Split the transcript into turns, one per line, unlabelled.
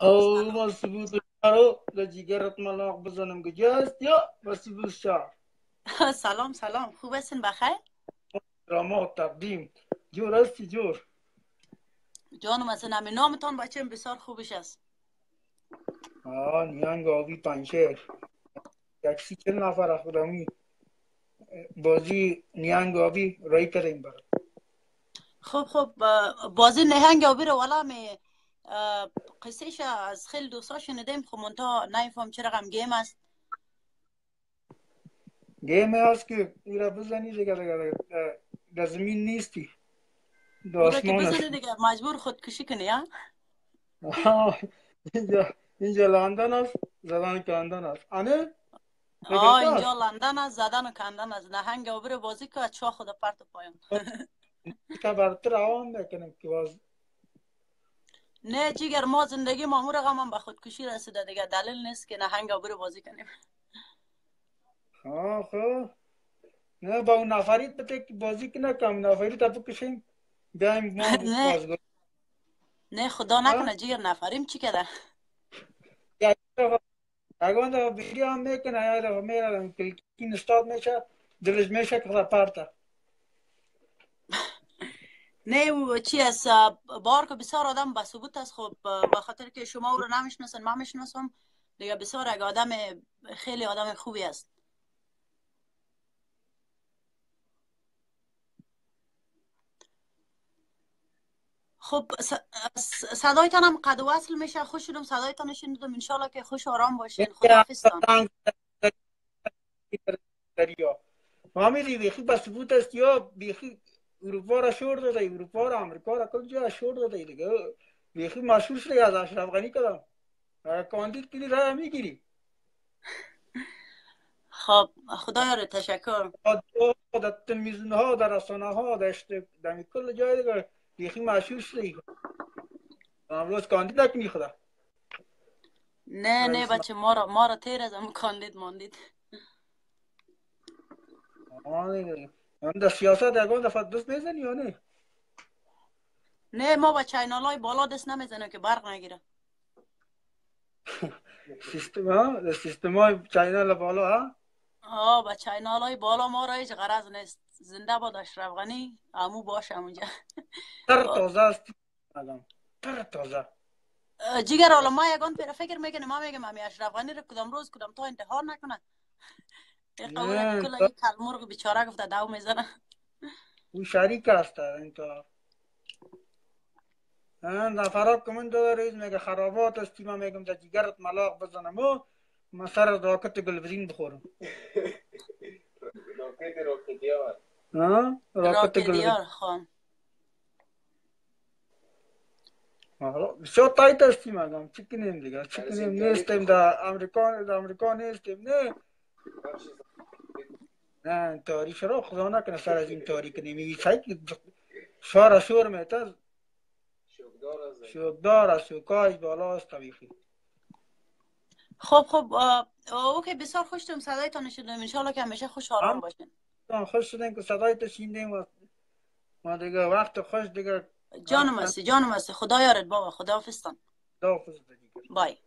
ثبوت رو در جیگرت ملاق بزنم کجاست یا با ثبوت شهر
سلام سلام خوب هستین بخیر؟
راما تقدیم. جور هستی جور.
جانم از نمی نامتان بچه بسیار خوبش است.
آه نیانگ آبی پنشیر یکسی چل نفر خودمی؟ بازی نیانگ آبی رای کردیم
خب خب بازی نهنگ آبی رو والا می قصهش از خیلی دوستا شنیدیم خب منتها نمیفهم چه رقم گیم است؟
گیم هست که ایرا بزنی دیگه دیگه در زمین نیستی. در آسمان است
دیگه مجبور خودکشی کنی ها؟
آه، اینجا اینجا لندن است زدن کندن است. آنه؟
آه اینجا لندن است زدن و کندن از نهنگ آبی رو بازی که چا خود پرت و پایان.
که برتر آوام می‌کنم که باز
نه جیگر ما زندگی ما رقم هم به خودکشی رسیده. دیگه دلیل نیست که نهنگ آبی رو بازی کنیم.
آه خب. نه با اون نفرید بده که بازی کنه کم نفری تا بکشیم بیایم ما
نه. نه خدا نکنه جیگر نفریم چی کده؟
اگه دفعه ویدیو هم می‌کنه یا دفعه میرم کلکین استاد میشه دلش میشه که پرتا.
نه چی است بار که بسیار آدم به ثبوت است خب به خاطر که شما او رو نمی‌شناسن من می‌شناسم دیگه بسیار یک آدم خیلی آدم خوبی است خب صدایتان هم قد وصل میشه خوش شدم صدایتان شنیدم انشالله که خوش آرام باشین خداحافظتان
دریا فهمیدی بیخی به ثبوت است یا بیخی اروپا را شور داده اروپا را امریکا را کل جا شور داده دیگه بیخی مشهور شده از اشرف غنی کدام کاندید کنی رای می‌گیری
خب خدایا رو تشکر
در تلویزیون ها در رسانه ها در اشت- در کل جای دیگه بیخی مشهور شده امروز کاندید نکنی خدا
نه نه بچه ما را ما را تیر از هم کاندید ماندید
آه. من در سیاست یکان دفعه دست می‌زنی یا نه؟
نه ما با چینال های بالا دست نمی‌زنیم که برق نگیره.
سیستم ها؟ در سیستم های چینل بالا ها؟
آه با چینال های بالا ما را هیچ غرض نیست. زنده باد اشرف غنی امو باشه اونجا
تر تازه است. تر تازه.
جیگر حالا ما یگان پیر فکر می‌کنیم ما میگم امی اشرف غنی رو کدام روز کدام تا انتحار نکنه؟ این قوله که
نه
کل
تا-
یک کلمرغ بیچاره گفته دو می‌زنه.
او شریک است این کار نفرات که من داره میگه خرابات است من میگم در جگرت ملاق بزنم. و من سر از راکت گلوزین بخورم.
راکت
راکت
راکی
گلوزین
دیار خان.
بسیار تایت هستی مگم چی کنیم دیگه؟ چی
برای
کنیم؟
این تاریخ
نیستیم در امریکا در امریکا نیستیم نه. نه تاریخ را خدا نکنه سر از این تاریخ سایت شار شور میتر
شوکدار از
است شوکاش بالا است طبیخی
خب خب اوکی بسیار خوش شدم صدایتان شدم انشالله که همیشه خوش آرام باشین.
خوش شدیم که صدای تشیندیم و ما دیگه وقت خوش دیگه
جانم هستی جانم هستی. خدا یارت بابا. خدا حافظتان
دافز دیگه.
بای.